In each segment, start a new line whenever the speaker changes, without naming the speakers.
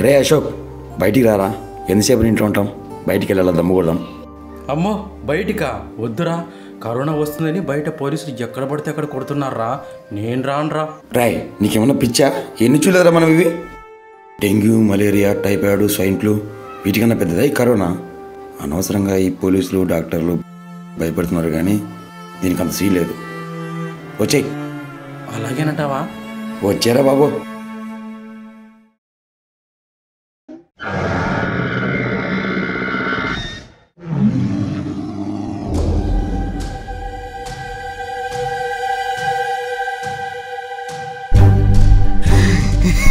రే అశోక్ బయటికి రారా? ఎంతసేపు ఇంట్లో ఉంటాం? బయటికి వెళ్ళాలా? దమ్ము కొడదాం.
అమ్మో బయటికా? వద్దురా. కరోనా వస్తుందని బయట పోలీసులు ఎక్కడ పడితే అక్కడ కొడుతున్నారా? నేను రానురా.
రాయ్ నీకేమన్నా పిచ్చా? ఎన్ని చూడలేదురా మనం ఇవి? Dengue malaria typhoid swine flu వీటికన్నా పెద్దదా ఈ కరోనా? అనవసరంగా ఈ పోలీసులు డాక్టర్లు భయపడుతున్నారు కానీ దీనికి అంత సీ లేదు. వచ్చేయ్.
అలాగేనంటావా?
వచ్చారా బాబు.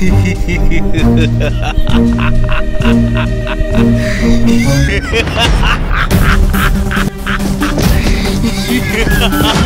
ఏయ్,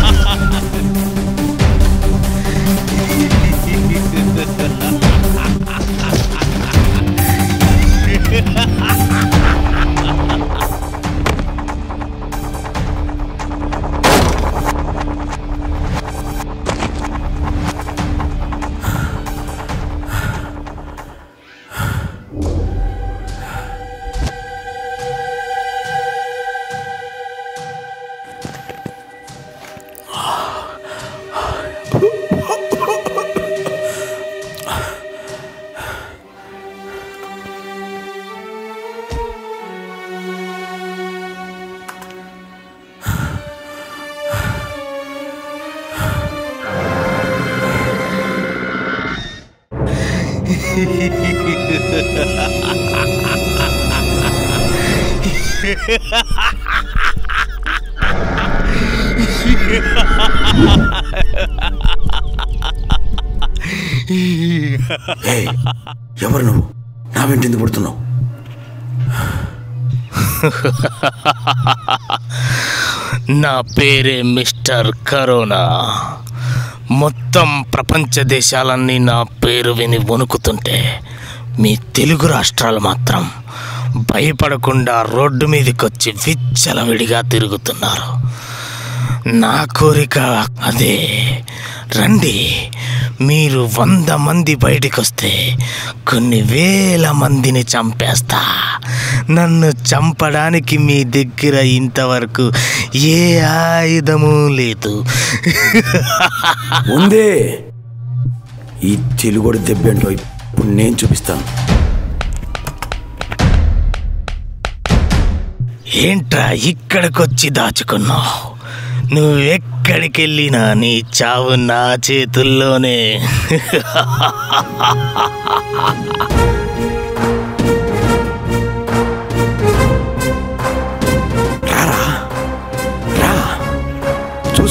ఎవరు నువ్వు? నా వెంట పడుతున్నావు?
నా పేరే మిస్టర్ కరోనా. మొత్తం ప్రపంచ దేశాలన్నీ నా పేరు విని వణుకుతుంటే మీ తెలుగు రాష్ట్రాలు మాత్రం భయపడకుండా రోడ్డు మీదకొచ్చి విచ్చలవిడిగా తిరుగుతున్నారు. నా కోరిక అదే. రండి మీరు వంద మంది బయటకొస్తే కొన్ని వేల మందిని చంపేస్తా. నన్ను చంపడానికి మీ దగ్గర ఇంతవరకు ఏ ఆయుధము లేదు.
ఉందే. ఈ తెలుగుడు దెబ్బేంటో ఇప్పుడు నేను చూపిస్తాను.
ఏంట్రా ఇక్కడికొచ్చి దాచుకున్నావు? నువ్వెక్కడికి వెళ్ళినా నీ చావు నా చేతుల్లోనే.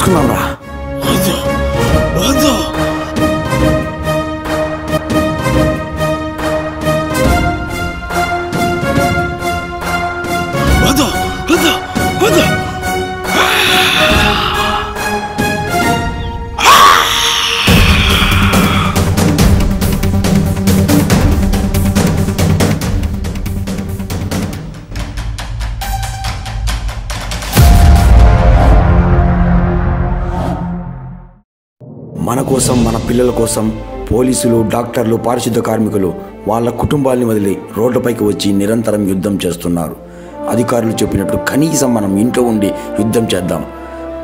చూసుకుందాం రా కోసం మన పిల్లల కోసం పోలీసులు డాక్టర్లు పారిశుద్ధ కార్మికులు వాళ్ళ కుటుంబాల్ని వదిలి రోడ్లపైకి వచ్చి నిరంతరం యుద్ధం చేస్తున్నారు. అధికారులు చెప్పినట్టు కనీసం మనం ఇంట్లో ఉండి యుద్ధం చేద్దాం.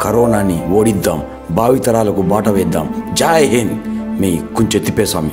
కరోనాని ఓడిద్దాం. భావితరాలకు బాట వేద్దాం. జాయ్ హింద్. మీ కుంచె తిప్పేస్వామి